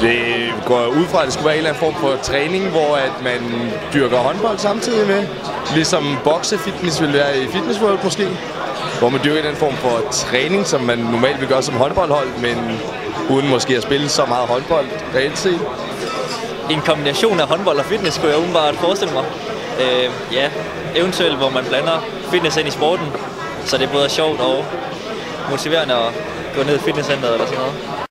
Det går ud fra, at det skulle være en eller anden form for træning, hvor at man dyrker håndbold samtidig med. Ligesom boksefitness vil være i Fitness World måske. Hvor man dyrker den form for træning, som man normalt vil gøre som håndboldhold, men uden måske at spille så meget håndbold reelt set. En kombination af håndbold og fitness kunne jeg umiddelbart forestille mig. Øh, ja, eventuelt hvor man blander fitness ind i sporten, så det både er sjovt og motiverende at gå ned i fitnesscenteret eller sådan noget.